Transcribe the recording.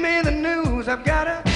Give me the news, I've got it.